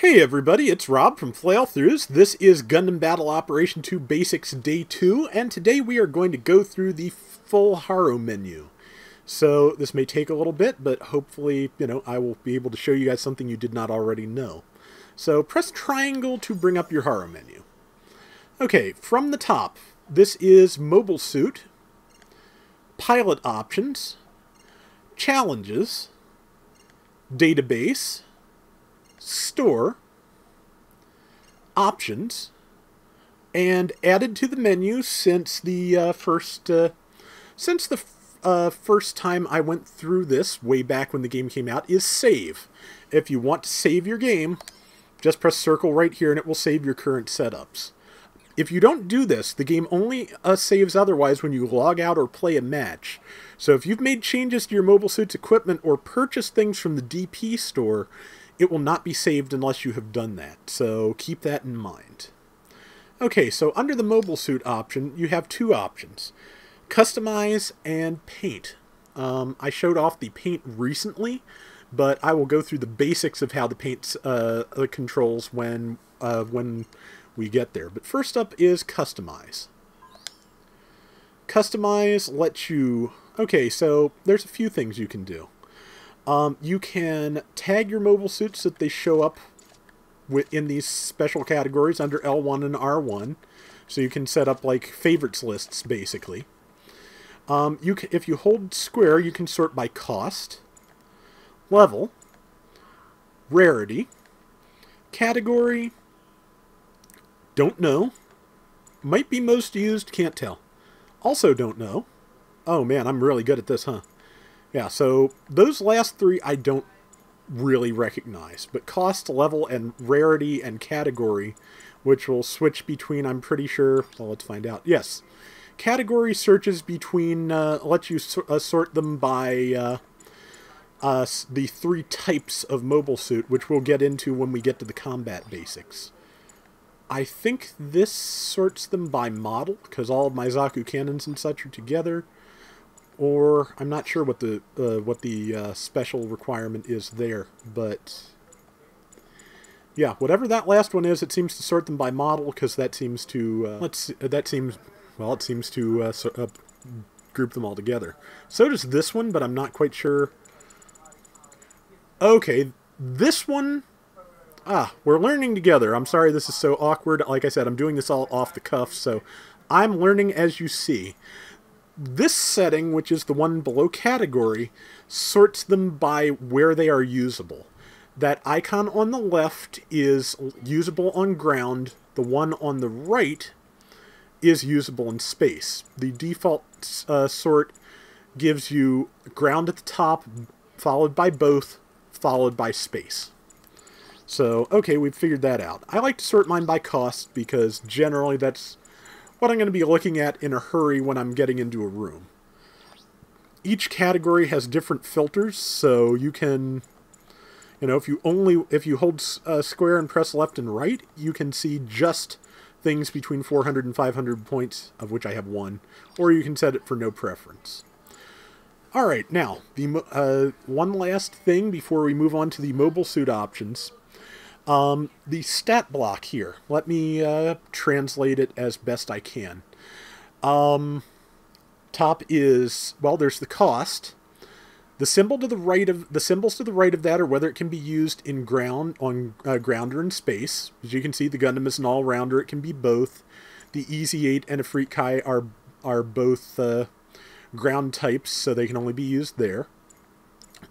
Hey everybody, it's Rob from Flailthroughs. This is Gundam Battle Operation 2 Basics Day 2, and today we are going to go through the full Haro menu. So this may take a little bit, but hopefully, you know, I will be able to show you guys something you did not already know. So press triangle to bring up your Haro menu. Okay, from the top, this is Mobile Suit, Pilot Options, Challenges, Database, Store, Options, and added to the menu since the uh, first uh, since the uh, first time I went through this way back when the game came out is Save. If you want to save your game, just press circle right here and it will save your current setups. If you don't do this, the game only uh, saves otherwise when you log out or play a match. So if you've made changes to your mobile suit's equipment or purchased things from the DP store, it will not be saved unless you have done that, so keep that in mind. Okay, so under the mobile suit option, you have two options. Customize and paint. Um, I showed off the paint recently, but I will go through the basics of how the paint uh, controls when, uh, when we get there. But first up is customize. Customize lets you... Okay, so there's a few things you can do. Um, you can tag your mobile suits that they show up in these special categories under L1 and R1. So you can set up like favorites lists, basically. Um, you can, if you hold square, you can sort by cost, level, rarity, category, don't know, might be most used, can't tell. Also don't know. Oh man, I'm really good at this, huh? Yeah, so those last three I don't really recognize, but cost, level, and rarity and category, which will switch between, I'm pretty sure, well, let's find out. Yes, category searches between, uh, let you uh, sort them by uh, uh, the three types of mobile suit, which we'll get into when we get to the combat basics. I think this sorts them by model, because all of my Zaku cannons and such are together or I'm not sure what the uh, what the uh, special requirement is there, but yeah, whatever that last one is, it seems to sort them by model because that seems to uh, let's that seems well, it seems to uh, so, uh, group them all together. So does this one, but I'm not quite sure. Okay, this one. Ah, we're learning together. I'm sorry this is so awkward. Like I said, I'm doing this all off the cuff, so I'm learning as you see. This setting, which is the one below category, sorts them by where they are usable. That icon on the left is usable on ground. The one on the right is usable in space. The default uh, sort gives you ground at the top, followed by both, followed by space. So, okay, we've figured that out. I like to sort mine by cost because generally that's what I'm going to be looking at in a hurry when I'm getting into a room. Each category has different filters, so you can, you know, if you only, if you hold uh, square and press left and right, you can see just things between 400 and 500 points, of which I have one, or you can set it for no preference. Alright, now, the uh, one last thing before we move on to the mobile suit options um, the stat block here, let me uh, translate it as best I can. Um, top is, well, there's the cost. The symbol to the right of the symbols to the right of that are whether it can be used in ground on uh, ground or in space. As you can see, the Gundam is an all-rounder; it can be both. The EZ8 and Efreet Kai are are both uh, ground types, so they can only be used there.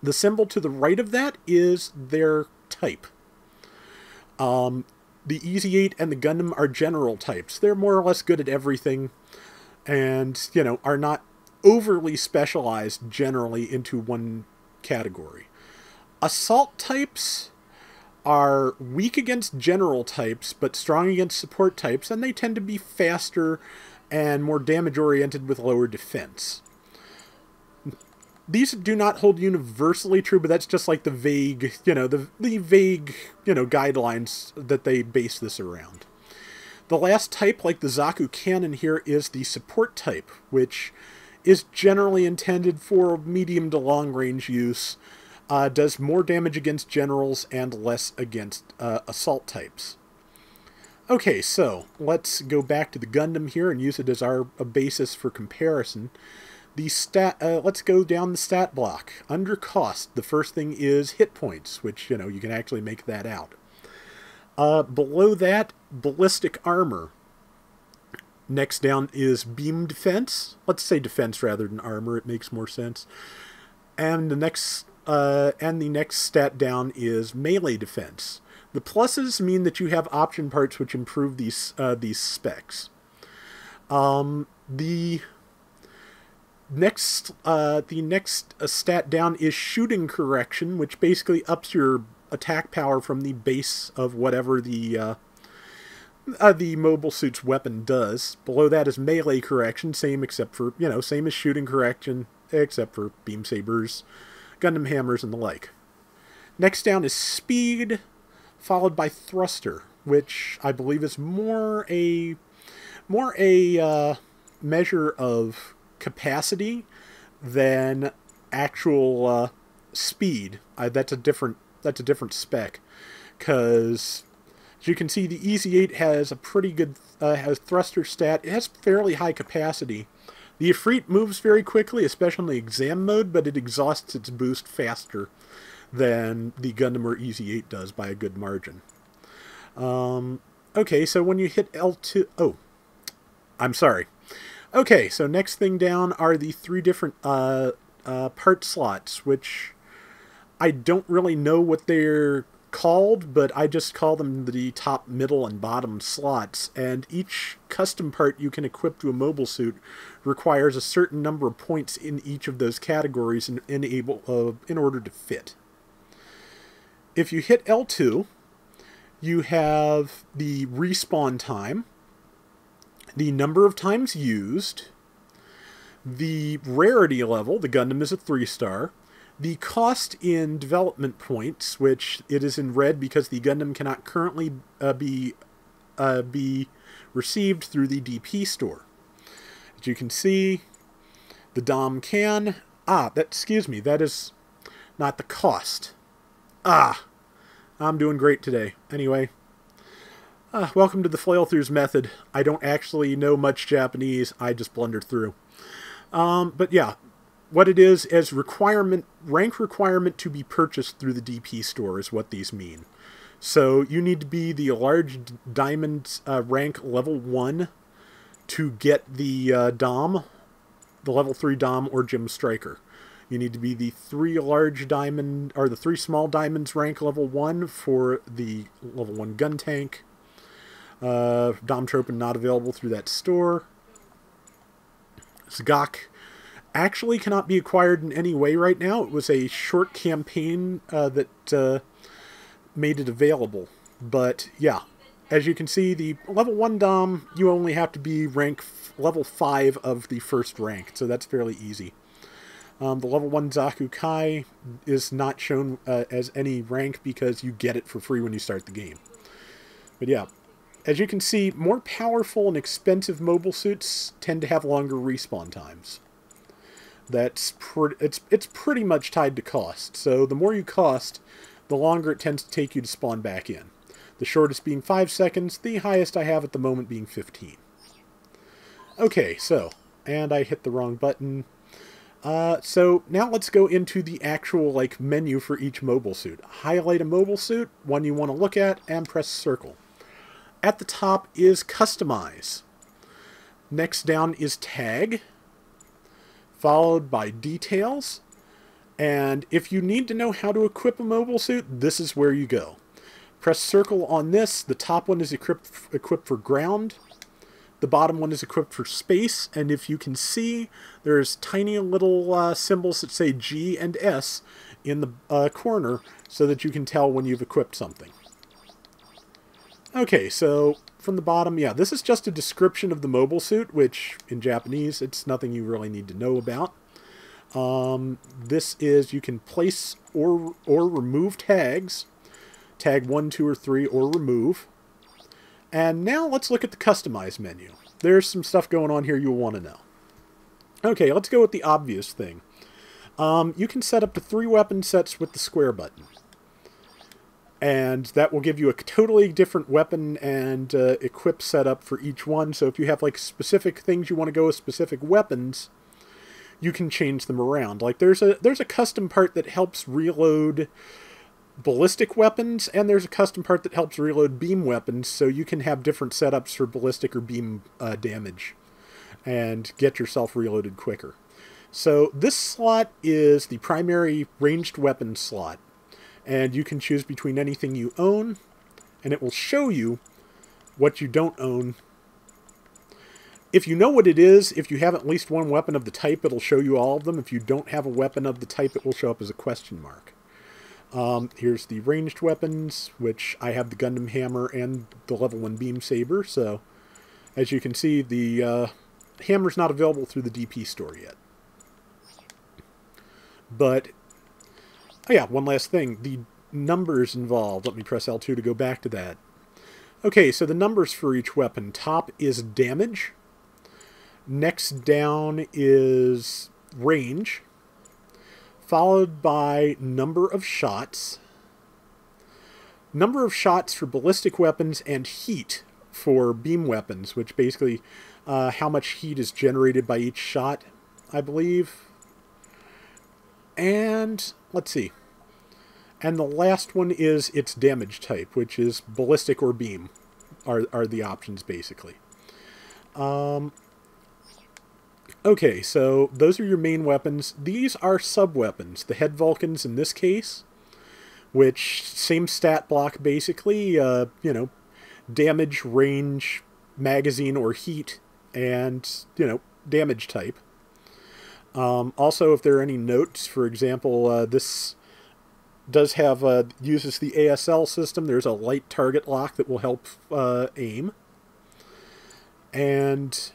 The symbol to the right of that is their type. Um, the EZ8 and the Gundam are general types. They're more or less good at everything and, you know, are not overly specialized generally into one category. Assault types are weak against general types, but strong against support types, and they tend to be faster and more damage oriented with lower defense these do not hold universally true, but that's just like the vague, you know, the, the vague, you know, guidelines that they base this around. The last type, like the Zaku cannon here, is the support type, which is generally intended for medium to long range use. uh, does more damage against generals and less against uh, assault types. Okay, so let's go back to the Gundam here and use it as our basis for comparison. The stat. Uh, let's go down the stat block. Under cost, the first thing is hit points, which you know you can actually make that out. Uh, below that, ballistic armor. Next down is beam defense. Let's say defense rather than armor. It makes more sense. And the next uh, and the next stat down is melee defense. The pluses mean that you have option parts which improve these uh, these specs. Um, the next uh, the next uh, stat down is shooting correction, which basically ups your attack power from the base of whatever the uh, uh, the mobile suit's weapon does. Below that is melee correction, same except for you know same as shooting correction, except for beam sabers, Gundam hammers, and the like. Next down is speed, followed by thruster, which I believe is more a more a uh, measure of capacity than actual uh, speed. That's a different that's a different spec because as you can see the EZ8 has a pretty good uh, has thruster stat. It has fairly high capacity. The Efreet moves very quickly, especially in exam mode, but it exhausts its boost faster than the Gundam or EZ8 does by a good margin. Um, okay, so when you hit L2... Oh, I'm sorry. Okay, so next thing down are the three different uh, uh, part slots, which I don't really know what they're called, but I just call them the top, middle, and bottom slots. And each custom part you can equip to a mobile suit requires a certain number of points in each of those categories in, in, able, uh, in order to fit. If you hit L2, you have the respawn time, the number of times used, the rarity level, the Gundam is a 3 star, the cost in development points, which it is in red because the Gundam cannot currently uh, be uh, be received through the DP store. As you can see, the DOM can. Ah, that excuse me, that is not the cost. Ah, I'm doing great today. Anyway, uh, welcome to the Flail-Throughs method. I don't actually know much Japanese. I just blundered through. Um, but yeah, what it is as requirement rank requirement to be purchased through the DP store is what these mean. So you need to be the large diamond uh, rank level one to get the uh, Dom, the level three Dom or GM Striker. You need to be the three large diamond or the three small diamonds rank level one for the level one Guntank. Uh, Dom Tropen not available through that store. Z'Gok actually cannot be acquired in any way right now. It was a short campaign uh, that uh, made it available. But yeah, as you can see, the level 1 Dom, you only have to be rank level 5 of the first rank, so that's fairly easy. Um, the level 1 Zaku Kai is not shown uh, as any rank because you get it for free when you start the game. But yeah, as you can see, more powerful and expensive mobile suits tend to have longer respawn times. That's pre it's it's pretty much tied to cost. So the more you cost, the longer it tends to take you to spawn back in. The shortest being 5 seconds, the highest I have at the moment being 15. Okay, so, and I hit the wrong button. Uh, so now let's go into the actual like menu for each mobile suit. Highlight a mobile suit, one you want to look at, and press circle. At the top is Customize. Next down is Tag, followed by Details. And if you need to know how to equip a mobile suit, this is where you go. Press circle on this. The top one is equipped, equipped for ground. The bottom one is equipped for space. And if you can see, there's tiny little uh, symbols that say G and S in the uh, corner so that you can tell when you've equipped something. Okay, so from the bottom, yeah, this is just a description of the mobile suit, which in Japanese, it's nothing you really need to know about. Um, this is, you can place or, or remove tags, tag 1, 2, or 3, or remove. And now let's look at the customize menu. There's some stuff going on here you'll want to know. Okay, let's go with the obvious thing. um, you can set up to three weapon sets with the square button. And that will give you a totally different weapon and uh, equip setup for each one. So if you have like specific things you want to go with specific weapons, you can change them around. Like there's a there's a custom part that helps reload ballistic weapons, and there's a custom part that helps reload beam weapons, so you can have different setups for ballistic or beam uh, damage and get yourself reloaded quicker. So this slot is the primary ranged weapon slot, and you can choose between anything you own, and it will show you what you don't own. If you know what it is, if you have at least one weapon of the type, it'll show you all of them. If you don't have a weapon of the type, it will show up as a question mark. Um, here's the ranged weapons, which I have the Gundam Hammer and the level 1 Beam Saber, so as you can see, the uh, hammer's not available through the DP store yet. But, oh yeah, one last thing. The numbers involved. Let me press L2 to go back to that. Okay, so the numbers for each weapon. Top is damage. Next down is range followed by number of shots, number of shots for ballistic weapons, and heat for beam weapons, which basically uh, how much heat is generated by each shot, I believe. And let's see. And the last one is its damage type, which is ballistic or beam, are, are the options basically. Um, Okay, so those are your main weapons. These are sub-weapons. The head Vulcans in this case, which same stat block basically, uh, you know, damage, range, magazine, or heat, and, you know, damage type. Um, also, if there are any notes, for example, uh, this does have, uh, uses the ASL system. There's a light target lock that will help uh, aim. And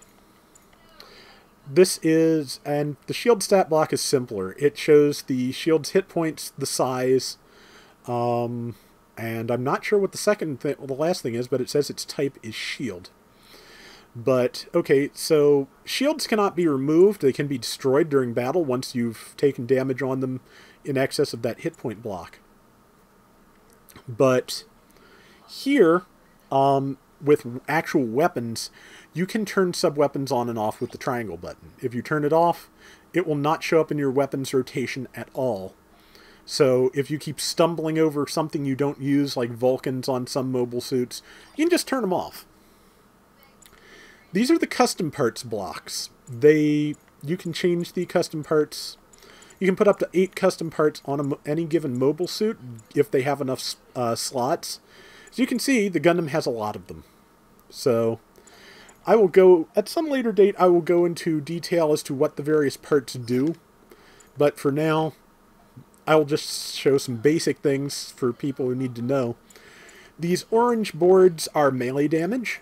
this is, and the shield stat block is simpler. It shows the shield's hit points, the size, um, and I'm not sure what the second thing, well, the last thing is, but it says its type is shield. But, okay, so shields cannot be removed. They can be destroyed during battle once you've taken damage on them in excess of that hit point block. But here, um, with actual weapons, you can turn sub-weapons on and off with the triangle button. If you turn it off, it will not show up in your weapons rotation at all. So if you keep stumbling over something you don't use, like Vulcans on some mobile suits, you can just turn them off. These are the custom parts blocks. They You can change the custom parts. You can put up to eight custom parts on a, any given mobile suit if they have enough uh, slots. As you can see, the Gundam has a lot of them. So I will go, at some later date, I will go into detail as to what the various parts do. But for now, I will just show some basic things for people who need to know. These orange boards are melee damage.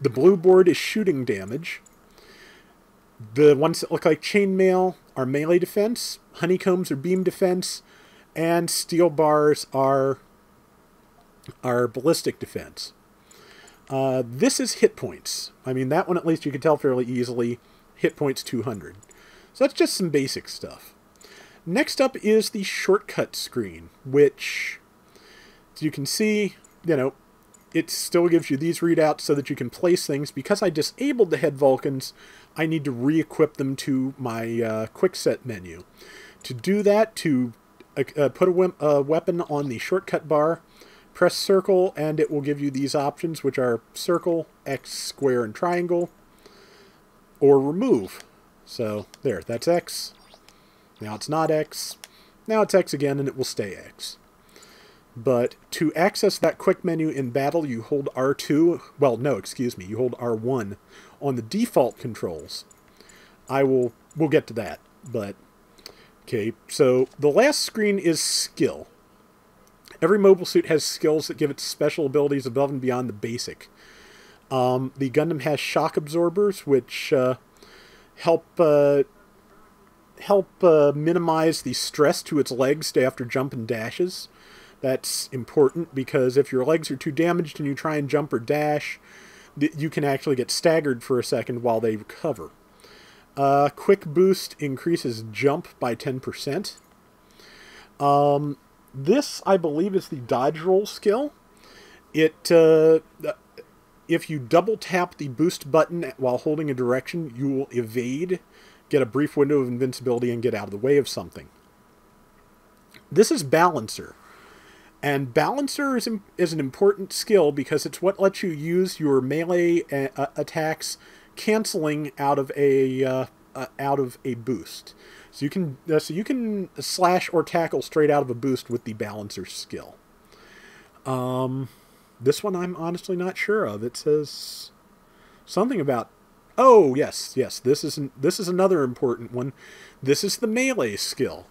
The blue board is shooting damage. The ones that look like chainmail are melee defense. Honeycombs are beam defense. And steel bars are, are ballistic defense. Uh, this is hit points. I mean, that one at least you can tell fairly easily. Hit points 200. So that's just some basic stuff. Next up is the shortcut screen, which, as you can see, you know, it still gives you these readouts so that you can place things. Because I disabled the head Vulcans, I need to re-equip them to my uh, quick set menu. To do that, to uh, uh put a, a weapon on the shortcut bar, Press circle and it will give you these options, which are circle, X, square, and triangle, or remove. So there, that's X. Now it's not X. Now it's X again, and it will stay X. But to access that quick menu in battle, you hold R2. Well, no, excuse me. You hold R1 on the default controls. I will. We'll get to that. But okay. So the last screen is skill. Every mobile suit has skills that give it special abilities above and beyond the basic. Um, the Gundam has shock absorbers, which uh, help uh, help uh, minimize the stress to its legs after jump and dashes. That's important because if your legs are too damaged and you try and jump or dash, you can actually get staggered for a second while they recover. Uh, quick boost increases jump by 10%. Um, this, I believe, is the dodge roll skill. It, uh, if you double tap the boost button while holding a direction, you will evade, get a brief window of invincibility, and get out of the way of something. This is Balancer. And Balancer is, is an important skill because it's what lets you use your melee uh, attacks canceling out of a uh, uh, out of a boost. So you can uh, so you can slash or tackle straight out of a boost with the Balancer skill. Um, this one I'm honestly not sure of. It says something about. Oh yes, yes. This is an, this is another important one. This is the melee skill.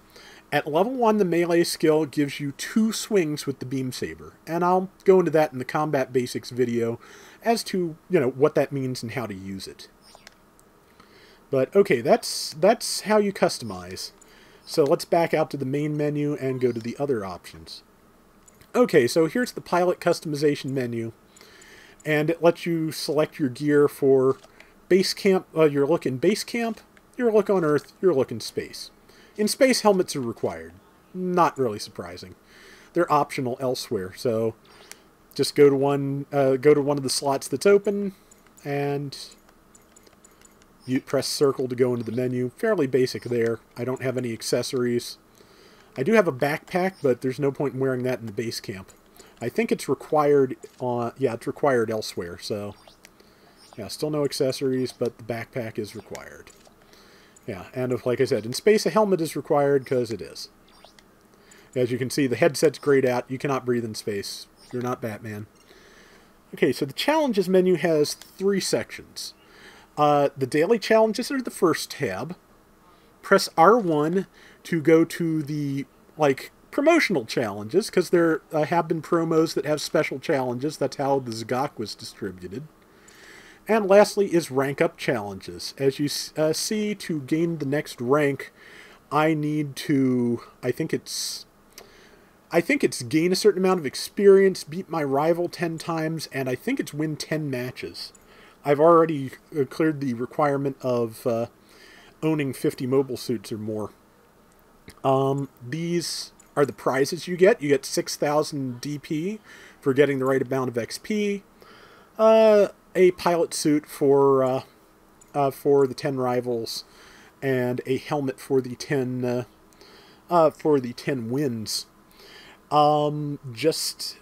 At level 1, the melee skill gives you two swings with the beam saber, and I'll go into that in the combat basics video as to, you know, what that means and how to use it. But okay, that's that's how you customize. So let's back out to the main menu and go to the other options. Okay, so here's the pilot customization menu. And it lets you select your gear for base camp. Uh, you're looking base camp, your look on Earth, your look in space. In space, helmets are required. Not really surprising. They're optional elsewhere, so just go to one uh, go to one of the slots that's open, and you press circle to go into the menu. Fairly basic there. I don't have any accessories. I do have a backpack, but there's no point in wearing that in the base camp. I think it's required on... Yeah, it's required elsewhere, so... Yeah, still no accessories, but the backpack is required. Yeah, and if, like I said, in space a helmet is required because it is. As you can see, the headset's grayed out. You cannot breathe in space. You're not Batman. Okay, so the challenges menu has three sections. Uh, the daily challenges are the first tab. Press R1 to go to the like promotional challenges because there uh, have been promos that have special challenges. That's how the Z'Gok was distributed. And lastly is rank up challenges. As you uh, see, to gain the next rank, I need to. I think it's. I think it's gain a certain amount of experience, beat my rival 10 times, and I think it's win 10 matches. I've already uh, cleared the requirement of uh, owning 50 mobile suits or more. Um, these are the prizes you get. You get 6,000 DP for getting the right amount of XP. Uh, a pilot suit for uh, uh, for the 10 rivals, and a helmet for the 10 uh, uh, for the 10 wins. Um, just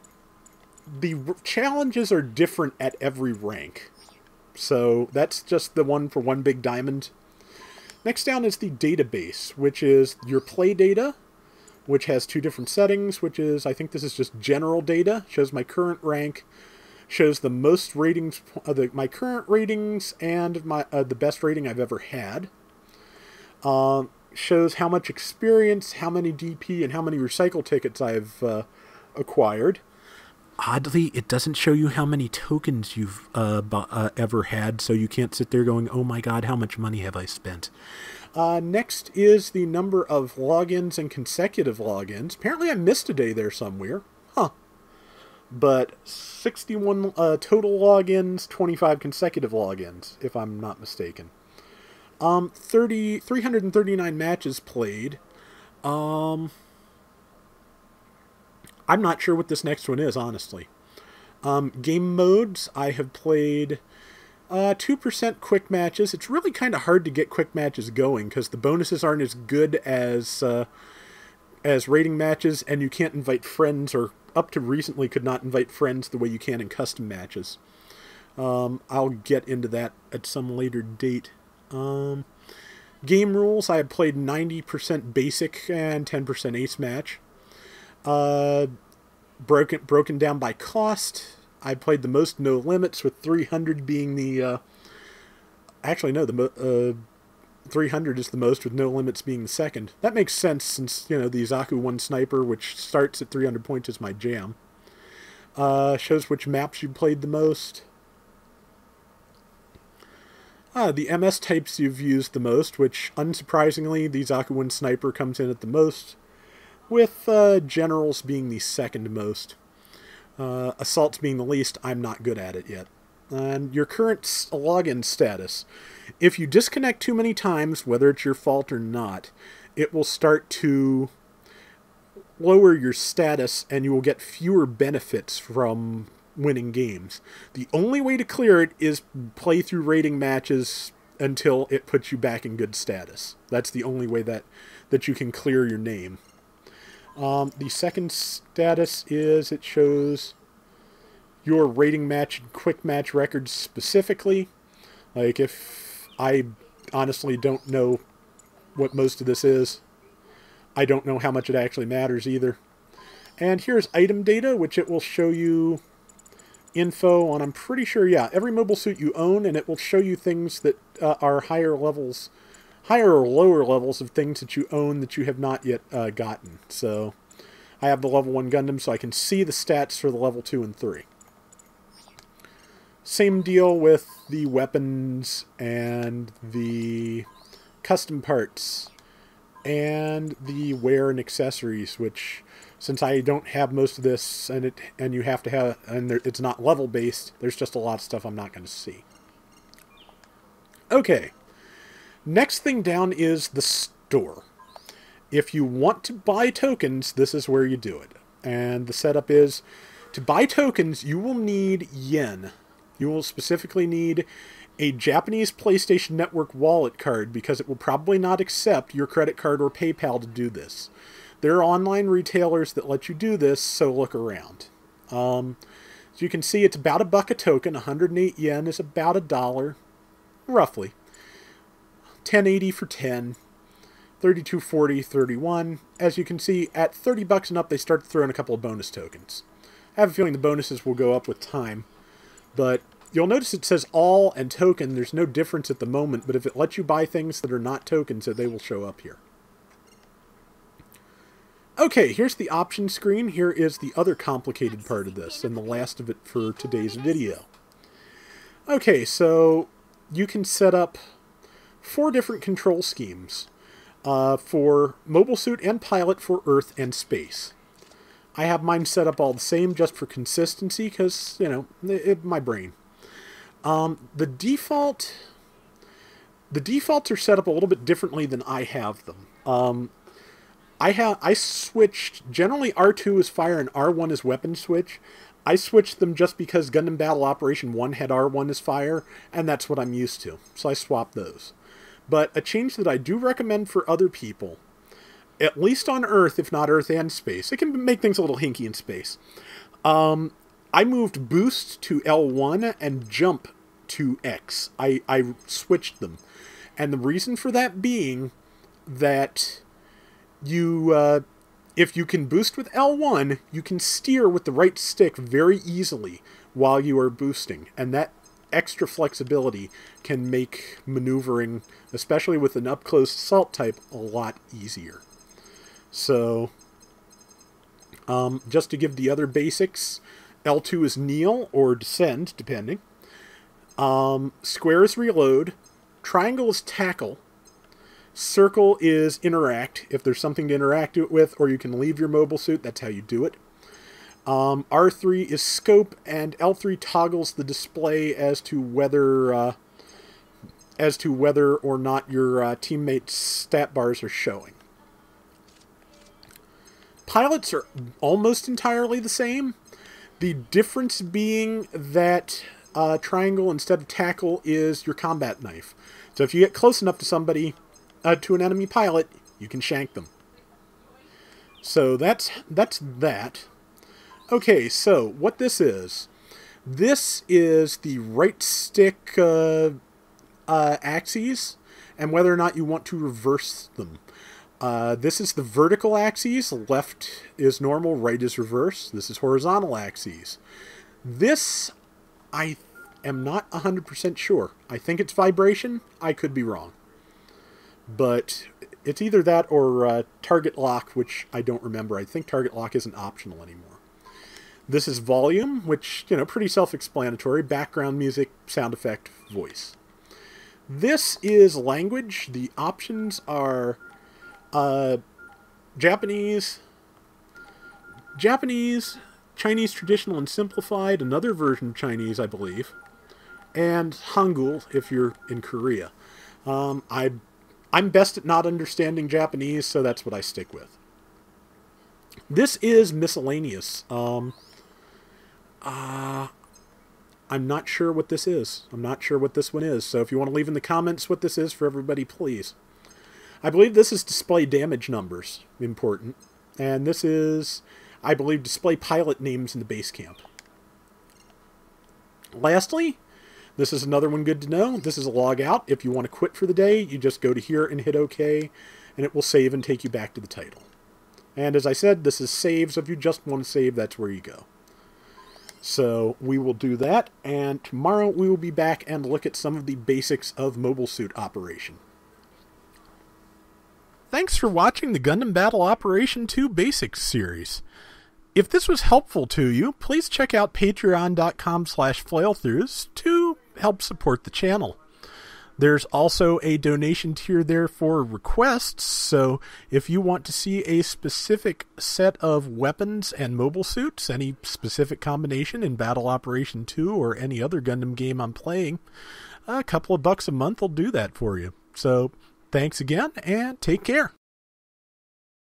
the challenges are different at every rank. So that's just the one for one big diamond. Next down is the database, which is your play data, which has two different settings, which is, I think this is just general data, shows my current rank, shows the most ratings, uh, the, my current ratings, and my uh, the best rating I've ever had. Uh, shows how much experience, how many DP, and how many recycle tickets I've uh, acquired oddly, it doesn't show you how many tokens you've uh, uh, ever had, so you can't sit there going, oh my god, how much money have I spent? Uh, next is the number of logins and consecutive logins. Apparently, I missed a day there somewhere. Huh. But 61 uh, total logins, 25 consecutive logins, if I'm not mistaken. Um, 30, 339 matches played. Um, I'm not sure what this next one is, honestly. Um, game modes, I have played uh, 2% quick matches. It's really kind of hard to get quick matches going because the bonuses aren't as good as uh, as rating matches, and you can't invite friends, or up to recently could not invite friends the way you can in custom matches. Um, I'll get into that at some later date. Um, game rules, I have played 90% basic and 10% ace match. Uh, broken broken down by cost. I played the most no limits with 300 being the. Uh, actually, no, the uh, 300 is the most with no limits being the second. That makes sense since you know the Zaku One Sniper, which starts at 300 points, is my jam. Uh, shows which maps you played the most. Ah, the MS types you've used the most, which unsurprisingly, the Zaku One Sniper comes in at the most with uh, generals being the second most. Uh, assaults being the least, I'm not good at it yet. And your current login status. If you disconnect too many times, whether it's your fault or not, it will start to lower your status and you will get fewer benefits from winning games. The only way to clear it is play through rating matches until it puts you back in good status. That's the only way that, that you can clear your name. Um, the second status is it shows your rating match and quick match records specifically. Like if I honestly don't know what most of this is, I don't know how much it actually matters either. And here's item data, which it will show you info on, I'm pretty sure, yeah, every mobile suit you own, and it will show you things that uh, are higher levels, higher or lower levels of things that you own that you have not yet uh, gotten. So I have the level 1 Gundam, so I can see the stats for the level 2 and 3. Same deal with the weapons and the custom parts and the wear and accessories, which since I don't have most of this and it and you have to have and there, it's not level based, there's just a lot of stuff I'm not going to see. Okay. Next thing down is the store. If you want to buy tokens, this is where you do it. And the setup is to buy tokens, you will need yen. You will specifically need a Japanese PlayStation Network wallet card because it will probably not accept your credit card or PayPal to do this. There are online retailers that let you do this, so look around. Um, as you can see, it's about a buck a token. 108 yen is about a dollar, roughly. 1080 for 10. 32.40, 31. As you can see, at 30 bucks and up, they start throwing a couple of bonus tokens. I have a feeling the bonuses will go up with time, but You'll notice it says all and token. There's no difference at the moment, but if it lets you buy things that are not tokens, they will show up here. Okay, here's the option screen. Here is the other complicated part of this, and the last of it for today's video. Okay, so you can set up four different control schemes uh, for mobile suit and pilot for Earth and space. I have mine set up all the same just for consistency because, you know, it, it, my brain. Um, the default, the defaults are set up a little bit differently than I have them. Um, I have I switched generally R2 is fire and R1 is weapon switch. I switched them just because Gundam Battle Operation 1 had R1 as fire, and that's what I'm used to. So I swapped those. But a change that I do recommend for other people, at least on Earth, if not Earth and space, it can make things a little hinky in space. Um, I moved boost to L1 and jump to X. I, I switched them. And the reason for that being that you, uh, if you can boost with L1, you can steer with the right stick very easily while you are boosting. And that extra flexibility can make maneuvering, especially with an up close assault type, a lot easier. So, um, just to give the other basics, L2 is kneel or descend, depending. Um, square is reload. Triangle is tackle. Circle is interact, if there's something to interact with, or you can leave your mobile suit, that's how you do it. Um, R3 is scope, and L3 toggles the display as to whether uh, as to whether or not your uh, teammates' stat bars are showing. Pilots are almost entirely the same. The difference being that uh, triangle instead of tackle is your combat knife. So if you get close enough to somebody, uh, to an enemy pilot, you can shank them. So that's that's that. Okay, so what this is, this is the right stick uh, uh, axes, and whether or not you want to reverse them. Uh, this is the vertical axes. Left is normal, right is reverse. This is horizontal axes. This, I am not 100% sure. I think it's vibration. I could be wrong. But it's either that or uh, target lock, which I don't remember. I think target lock isn't optional anymore. This is volume, which, you know, pretty self-explanatory. Background music, sound effect, voice. This is language. The options are uh, Japanese, Japanese, Chinese traditional and simplified, another version of Chinese, I believe. and Hangul if you're in Korea. Um, I, I'm best at not understanding Japanese, so that's what I stick with. This is miscellaneous. Um, uh, I'm not sure what this is. I'm not sure what this one is. So if you want to leave in the comments what this is for everybody, please. I believe this is display damage numbers. Important. And this is, I believe, display pilot names in the base camp. Lastly, this is another one good to know. This is a log out. If you want to quit for the day, you just go to here and hit OK, and it will save and take you back to the title. And as I said, this is saves. If you just want to save, that's where you go. So we will do that, and tomorrow we will be back and look at some of the basics of Mobile Suit Operation. Thanks for watching the Gundam Battle Operation 2 Basics series. If this was helpful to you, please check out patreon.com slash flailthroughs to help support the channel. There's also a donation tier there for requests, so if you want to see a specific set of weapons and mobile suits, any specific combination in Battle Operation 2 or any other Gundam game I'm playing, a couple of bucks a month will do that for you. So thanks again and take care.